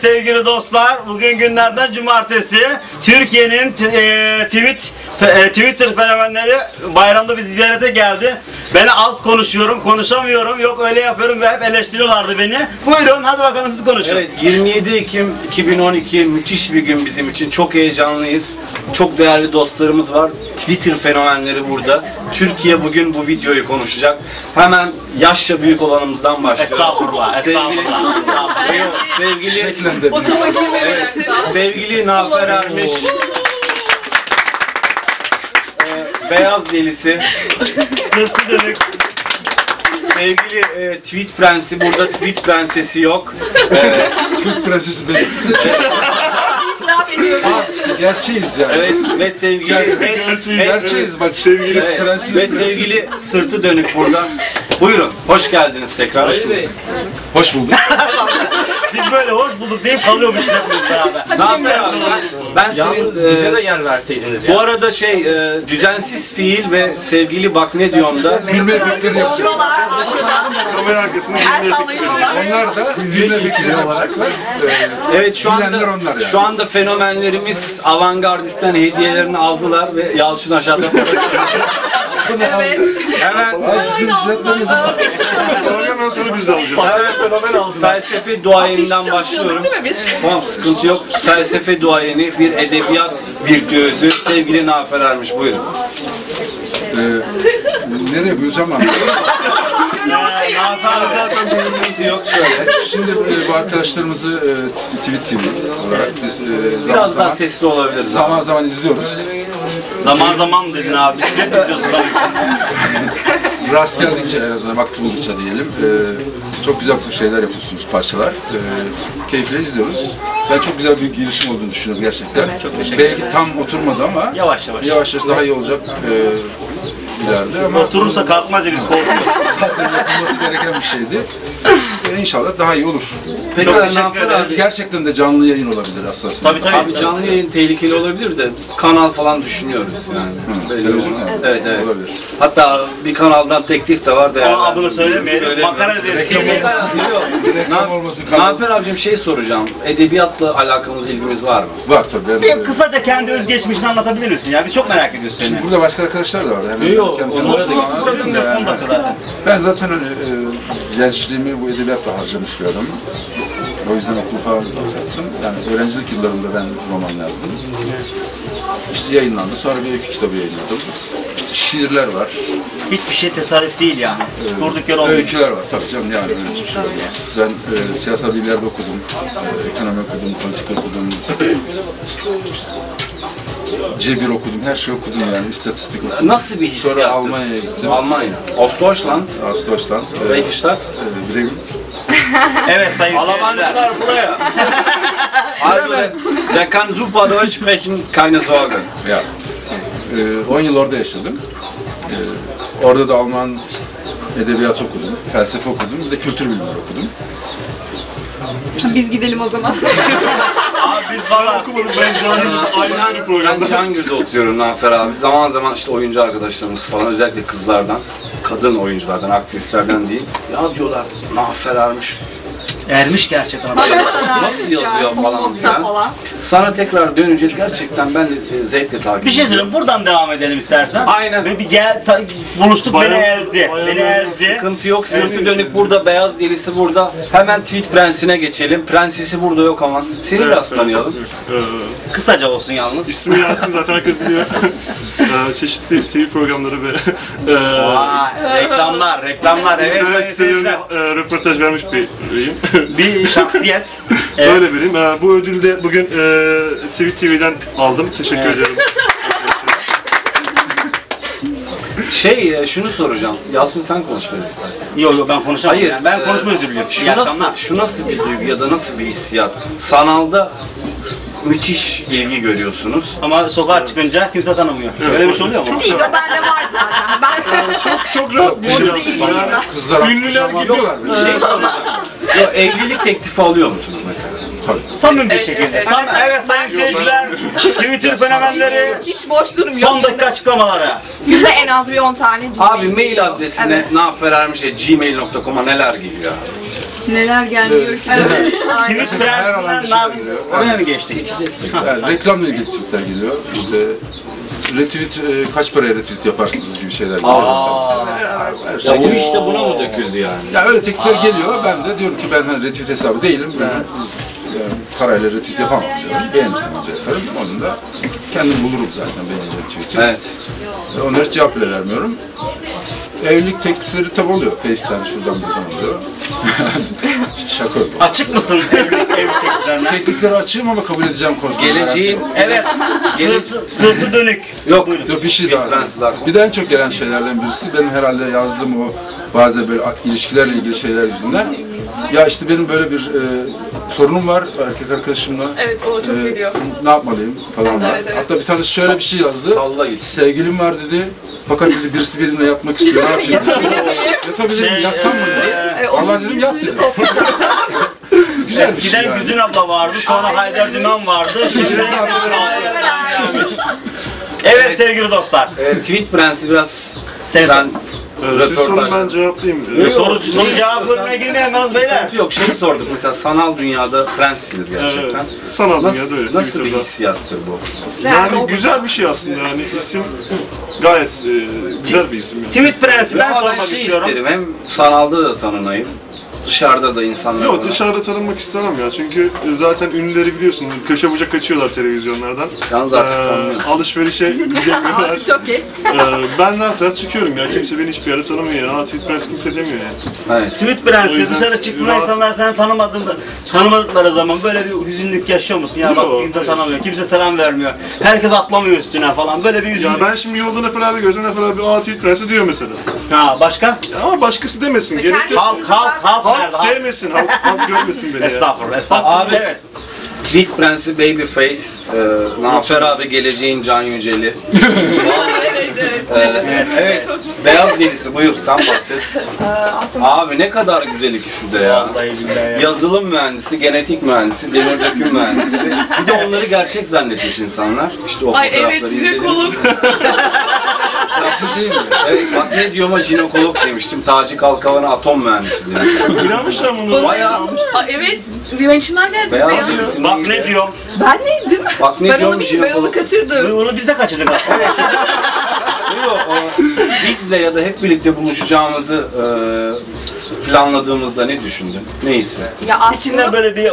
sevgili dostlar, bugün günlerden cumartesi. Türkiye'nin e, tweet e, Twitter fenomenleri bayramda bizi ziyarete geldi. Ben az konuşuyorum, konuşamıyorum. Yok öyle yapıyorum ve hep eleştiriyorlardı beni. Buyurun hadi bakalım siz konuşun. Evet 27 Ekim 2012 müthiş bir gün bizim için. Çok heyecanlıyız. Çok değerli dostlarımız var. Twitter fenomenleri burada. Türkiye bugün bu videoyu konuşacak. Hemen yaşça büyük olanımızdan başlıyorum. Estağfurullah, Sevgili, estağfurullah. Sevgili, evet, sevgili Nafer Ermiş. Ee, Beyaz delisi. Sırtı dönük. Sevgili e, tweet prensi burada tweet prensesi yok. Türk prensesi benim. İtiraf ediyorum. İşte gerçeğiz yani. Evet ve sevgili en- en- Gerçeğiz bak sevgili Evet, prenses. ve sevgili sırtı dönük burada. Buyurun, hoş geldiniz tekrar. Hoş bulduk. Hoş bulduk. Biz böyle hoş bulduk deyip kalıyormuş hepimiz beraber. Ne yapayım abi? Ben, ben senin... e, Bize de yer verseydiniz ya. bu arada şey, e, düzensiz fiil ve sevgili bak ne diyorumda Gülme efektleri yapıyor. Şuralar arkada. Kamera arkasında El sallayıyorlar. Onlar da gülme efektleri yapacaklar. Ee, Evet şu anda yani. şu anda fenomenlerimiz avantgardisten hediyelerini aldılar ve Yalçın aşağıda Evet. hemen bizim Peşin çalışıyoruz. Ondan sonra biz de alacağız. hemen felsefe duayeninden Peşin başlıyorum. çalışıyorduk değil mi biz? Tamam sıkıntı yok. Felsefe duayeni, bir edebiyat virtüözü sevgili Nafer Ermiş buyurun. Ee, nereye ben? Sıkıntı yok şöyle. Şimdi e, bu arkadaşlarımızı e, Tweet TV olarak biz e, zaman Biraz daha zaman, sesli olabiliriz. zaman zaman izliyoruz. Zaman zaman dedin abi? Ne diyorsun sana? Rast geldikçe en azından vakti buldukça diyelim. e, çok güzel şeyler yapıyorsunuz parçalar. E, keyifle izliyoruz. Ben çok güzel bir girişim olduğunu düşünüyorum gerçekten. Belki tam oturmadı ama Yavaş yavaş. yavaş yavaş daha iyi olacak e, ileride ama Oturursa kalkmaz ya biz korkuyoruz. zaten yapılması gereken bir şeydi. E, inşallah daha iyi olur. Peki Çok teşekkür ederim. abi. Gerçekten de canlı yayın olabilir aslında. Tabii tabii. Abi canlı yayın tehlikeli olabilir de kanal falan düşünüyoruz yani. Belli televizyon olmaz. mu? Evet evet. Olabilir. Hatta bir kanaldan teklif de var Ama adını söylemeyelim. Makara desteği. Reklam olmasın. Nafer abicim şey soracağım. Edebiyatla alakamız, ilgimiz var mı? Var tabii. Bir kısaca kendi özgeçmişini anlatabilir misin ya? Biz çok merak ediyoruz seni. Burada başka arkadaşlar da var. Yani Yok, kendi- onlara kendi- da Olsun olsun Yani- 10 dakika zaten. Ben zaten öyle e, gençliğimi bu edebiyatla harcamış bir adamım. O yüzden okulu uzattım. Yani öğrencilik yıllarımda ben roman yazdım. İşte yayınlandı. Sonra bir öykü kitabı yayınladım. İşte şiirler var, Hiçbir şey tesadüf değil yani. Durduk yere olmuyor. öyküler var. Tabii canım yani öyle hiçbir şey olmaz. Ben e, siyasal bilimlerde okudum, e, ekonomi okudum, politik okudum. Cebir okudum, her şey okudum yani, istatistik okudum. Nasıl bir hissiyat? Sonra Almanya'ya gittim. Almanya. Ostdeutschland. Ostdeutschland, e, Welche Stadt? e, Bremen. Evet sayın seyirciler. Alamancılar buraya. also, der, der kann super Deutsch sprechen, keine Sorge. Ya. Ee, 10 yıl orada yaşadım. Ee, orada da Alman edebiyat okudum, felsefe okudum, bir de kültür bilimleri okudum. Biz gidelim o zaman. Abi biz valla Ben Cihangir'de oturuyorum Nafer abi. Zaman zaman işte oyuncu arkadaşlarımız falan özellikle kızlardan, kadın oyunculardan, aktrislerden değil. Ya diyorlar Nafer Ermiş ermiş gerçekten. nasıl yazıyor falan filan. falan. Sana tekrar döneceğiz. Gerçekten ben de e, zevkle takip Bir şey ediyorum. söyleyeyim buradan devam edelim istersen. Aynen. Ve bir gel ta- buluştuk beni ezdi. Beni ezdi. Sıkıntı yok. Sırtı dönük burada, beyaz delisi burada. Hemen tweet prensine geçelim. Prensesi burada yok ama. Seni biraz tanıyalım. Kısaca olsun yalnız. İsmi Yasin zaten herkes biliyor. Ee, Çeşitli TV programları ve e, Vay, reklamlar, reklamlar. Evet sayın internet sitelerine seyirciler. e, röportaj vermiş biriyim. Bir şahsiyet. Evet. Öyle biriyim. Ee, Bu ödülü de bugün e, Tweet TV'den aldım. Teşekkür ederim. Şey, e, şunu soracağım. Yalçın sen konuş biraz istersen. Yok yok ben konuşamam. Hayır, yani. Ben e, konuşma özür diliyorum. Şu nasıl, şu nasıl bir duygu ya da nasıl bir hissiyat? Sanalda müthiş ilgi görüyorsunuz. Ama sokağa çıkınca kimse tanımıyor. Öyle bir şey oluyor mu? Değil o bende var zaten. Ben Çok rahat bir şey aslında. ilgiliyim Kızlar Ünlüler beni. Şey soracağım. Yo, evlilik teklifi alıyor musunuz mesela? Samimi bir şekilde. Sam evet sayın seyirciler. Twitter fenomenleri. hiç boş durmuyor. Son dakika açıklamaları. Günde en az bir 10 tane Gmail. Abi mail adresine Evet. naferermiş.gmail.com'a neler geliyor? Neler gelmiyor ki. Evet. Aynen. Tweet Her alan bir prensinden şeyler nam- geliyor. oraya mı geçtik? Yani reklamla ilgili tweetler geliyor. İşte retweet e, kaç paraya retweet yaparsınız gibi şeyler geliyor. Aa, şey ya bu işte buna mı döküldü yani? Ya öyle teklifler geliyor. Ben de diyorum ki ben hani retweet hesabı değilim. Ben yani parayla retweet yapamam diyorum. Beğenirsem önce yaparım. Onun da kendim bulurum zaten beğeneceğim tweet'i. Evet. Onlara hiç cevap bile vermiyorum. Evlilik teklifleri tabi oluyor. FaceTime şuradan buradan oluyor. Şaka yok. Açık mısın evlilik evlilik tekliflerine? Teklifleri açığım ama kabul edeceğim konusunda. Yok. Evet. Sırtı, sırtı dönük. yok. Yok bir şey daha. Bir de en çok gelen şeylerden birisi benim herhalde yazdığım o bazı böyle ilişkilerle ilgili şeyler yüzünden. Ya işte benim böyle bir e, sorunum var erkek arkadaşımla. Evet o çok E, geliyor. ne yapmalıyım falan var. Evet, evet. Hatta bir tanesi şöyle bir şey yazdı. Salla git. Sevgilim var dedi. Fakat dedi birisi benimle yatmak istiyor. Ne yapayım? Yatabilir miyim? Yatabilir miyim? Şey, Yatsam mı? dedi. e, Allah onun dedim yat dedim. Güzel bir şey Eskiden yani. Güzin abla vardı, sonra Haydar Dümen vardı. Şimdi Evet sevgili dostlar. Ee, tweet prensi biraz Sen- sen siz sorun ben cevaplayayım. Ee, soru, soru cevap bölümüne girmeyelim yalnız beyler. Yok. Şey sorduk mesela sanal dünyada prenssiniz gerçekten. Evet, sanal dünyada Nasıl, öyle. nasıl bir hissiyattır bu? Yani güzel bir şey aslında yani isim gayet e, güzel bir isim. Yani. Tweet prensi ben sormak şey istiyorum. isterim hem sanalda da tanınayım. Dışarıda da insanlar Yok bana- dışarıda tanınmak istemem ya çünkü e, zaten ünlüleri biliyorsun köşe bucak kaçıyorlar televizyonlardan. Yalnız artık Ee, tanımıyorum. alışverişe gidemiyorlar. Artık çok geç. Ee, ben rahat rahat çıkıyorum ya kimse beni hiçbir yere tanımıyor yani. Aa Tweet Press kimse demiyor yani. Evet. Tweet O prensi yüzden dışarı çıktığında rahat- insanlar seni tanımadığında tanımadıkları zaman böyle bir hüzünlük yaşıyor musun? Ya bak Yok, kimse hayır. tanımıyor, kimse selam vermiyor. Herkes atlamıyor üstüne falan. Böyle bir Ya hüzünlük. ben şimdi yolda Nefer abi görsem Nefer abi aa Tweet Press'i diyor mesela. Ha başka? Ya ama başkası demesin. Gerek Kendi- yok. Halk, halk, halk Halk nerede? Halk. sevmesin, halk, halk görmesin beni ya. Estağfurullah, estağfurullah. Abi- evet. Tweet prensi Babyface, e, Nafer abi geleceğin Can Yüceli. evet evet. Ee, evet, beyaz delisi buyur sen bahset. Ee, Abi ne kadar güzel ikisi de ya. Yazılım mühendisi, genetik mühendisi, demir döküm mühendisi. Bir de onları gerçek zannetmiş insanlar. İşte o Ay fotoğrafları evet izlediniz. jinekolog. Nasıl şey mi? Evet bak ne diyorma jinekolog demiştim. Taci Kalkavan'a atom mühendisi demiştim. İnanmışlar bunu. Bayağı Aa, evet. Dimensionlar geldi bize beyaz. Bak ne diyor? Ben neydim? Bak ne Ben onu diyorum bilmiyorum, ben onu jinekolog. kaçırdım. Onu biz de kaçırdık aslında. Yok, o bizle ya da hep birlikte buluşacağımızı e, planladığımızda ne düşündün? Neyse. Ya İçinden aslında böyle bir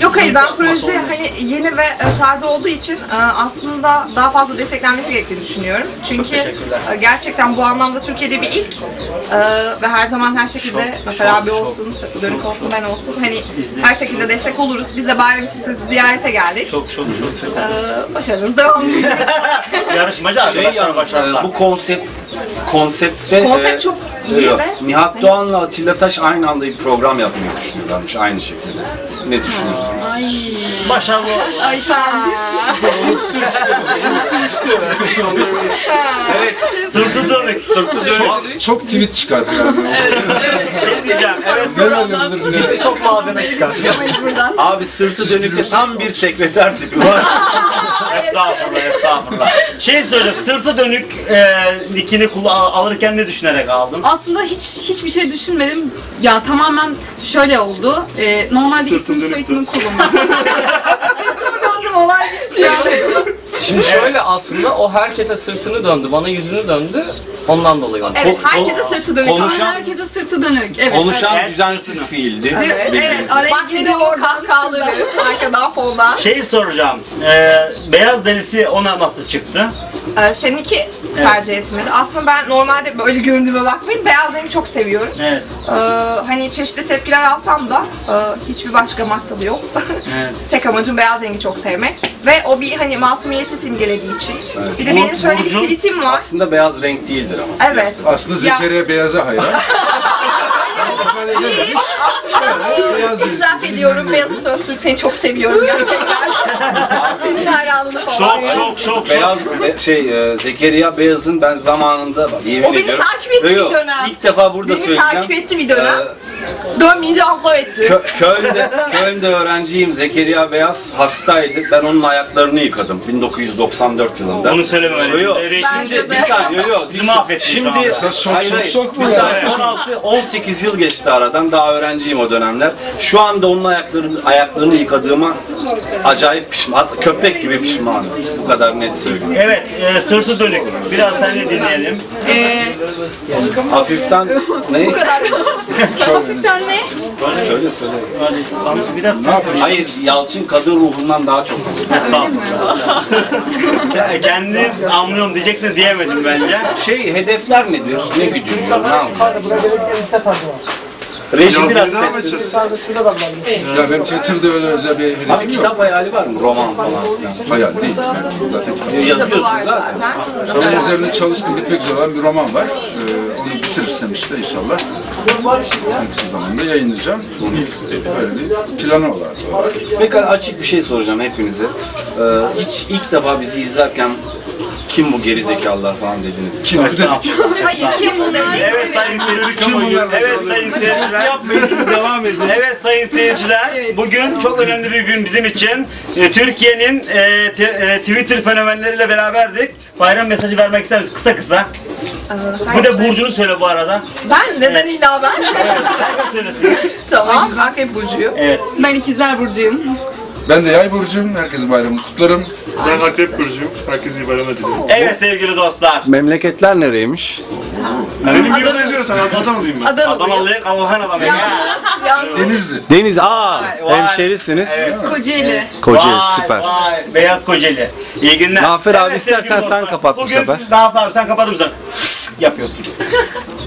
yok hayır ben proje hani yeni ve e, taze olduğu için e, aslında daha fazla desteklenmesi gerektiğini düşünüyorum. Çünkü teşekkürler. e, gerçekten bu anlamda Türkiye'de bir ilk E, ve her zaman her şekilde Zafer şok, abi şok. olsun, Satı Dönük olsun, ben olsun hani her şekilde destek oluruz. Biz de bayram için sizi ziyarete geldik. çok çok çok E, başarınız devam ediyor. yarışmacı Şey arkadaşlar yalnız başlarlar. bu konsept konsepte Konsept e, çok iyi ve Nihat Doğan'la Atilla Taş aynı anda bir program yapmayı düşünüyorlarmış aynı şekilde. Ne düşünüyorsun? Ay. Başarılı. Ay sen Evet. Sırtı dönük, sırtı dönük. Çok tweet çıkardı yani. Şey diyeceğim, evet. Yazılır bilemem. Çok malzeme çıkar. Çıkamayız buradan. Abi sırtı dönükte tam bir sekreter tipi var. Estağfurullah, estağfurullah. Şey söyleyeceğim, sırtı dönük e, nickini kula- alırken ne düşünerek aldın? Aslında hiç hiçbir şey düşünmedim. Ya tamamen şöyle oldu. Ee, normalde Sırtım isim soy dönüktü. kullanıyorum. Sırtımı döndüm olay bitti ya. Şimdi şöyle aslında o herkese sırtını döndü, bana yüzünü döndü. Ondan dolayı oldu. Evet, herkese sırtı dönük. Konuşan- herkese sırtı dönük. Evet. Konuşan Evet. düzensiz fiildi. Evet, evet araya Bak ne girdi diyor oradan kahkahaları arkadan fondan. Şeyi soracağım, e, Beyaz Delisi ona nasıl çıktı? Ee, Şenik'i tercih etmedi. Aslında ben normalde böyle göründüğüme bakmayın. Beyaz rengi çok seviyorum. Evet. Ee, hani çeşitli tepkiler alsam da e, hiçbir başka maksadı yok. Evet. Tek amacım beyaz rengi çok sevmek. Ve o bir hani masumiyeti simgelediği için. Bir de Bur- benim şöyle bir tweetim var. Aslında beyaz renk değildir ama. siyah. Evet. Aslında Zekeriya beyaza hayran. İtiraf ediyorum Beyazıt Öztürk seni çok seviyorum gerçekten. Senin hayranını falan. Çok çok çok çok. Beyaz be- şey e, Zekeriya Beyaz'ın ben zamanında bak, yemin O beni ediyorum. takip etti bir dönem. İlk defa burada Beni söyleyeceğim. takip etti bir dönem. Ee, Dönmeyince amplo etti. Kö- Köln'de, Köln'de öğrenciyim. Zekeriya Beyaz hastaydı. Ben onun ayaklarını yıkadım 1994 yılında. Onu söyleme öyle. Yo, yo. Erik- Şimdi bir saniye yo, yo. Bizi mahvettin şu Şimdi anda. Sen sok hayır, sok hayır. sok Bir mu saniye ya? 16 18 yıl geçti geçti aradan. Daha öğrenciyim o dönemler. Şu anda onun ayaklarını, ayaklarını yıkadığıma acayip pişman. Köpek gibi pişmanım. Bu kadar net söyleyeyim. Evet, e, sırtı dönük. Biraz seni dinleyelim. Ee, Hafiften ne? hafiften ne? Söyle söyle. Biraz sen Hayır Yalçın kadın ruhundan daha çok. Sen kendi anlıyorum diyecektin diyemedim bence. Şey hedefler nedir? Ne güdülüyor? Ne yapıyor? Reji Biraz biraz devam sessiz. edeceğiz. Ya benim Twitter'da öyle özel bir Abi hedefim yok. kitap hayali var mı? Roman falan. Hayal değil. Yani zaten kitap. Yazıyorsun var zaten. zaten. Onun üzerine çalıştım bitmek üzere olan bir roman var. Ee, onu bitirirsem işte inşallah en kısa zamanda yayınlayacağım. Böyle bir planı var. Pekala açık bir şey soracağım hepinize. Ee, hiç ilk defa bizi izlerken kim bu gerizekalılar falan dediniz. Kim dedik? Hayır, kim bunlar? Evet sayın seyirciler. Evet sayın seyirciler. Yapmayın siz devam edin. Evet sayın seyirciler, bugün çok önemli bir gün bizim için. Ee, Türkiye'nin e, te- e, Twitter fenomenleriyle beraberdik. Bayram mesajı vermek ister misin? Kısa kısa. Bu da Burcu'nu söyle bu arada. Ben neden illa ben? Herkes söylesin. tamam. Akrep burcuyum. Evet. Ben ikizler burcuyum. Ben de yay burcuyum. Herkesin bayramını kutlarım. Ben Akrep Burcu'yum. Herkese iyi bayramlar diliyorum. Evet sevgili dostlar. Memleketler nereymiş? Benim bir yolda yazıyor sen Adanalıyım ben. Adanalıyım. Adanalıyık Allah'ın adamı. Ya. Yalnız. Denizli. Deniz aa Vay. hemşerisiniz. Kocaeli. Kocaeli Vay, süper. Vay, beyaz Kocaeli. İyi günler. Zafer abi sevgili istersen sen dostlar, kapat bu Bugün sefer. ne yapalım sen kapat mısın? yapıyorsun.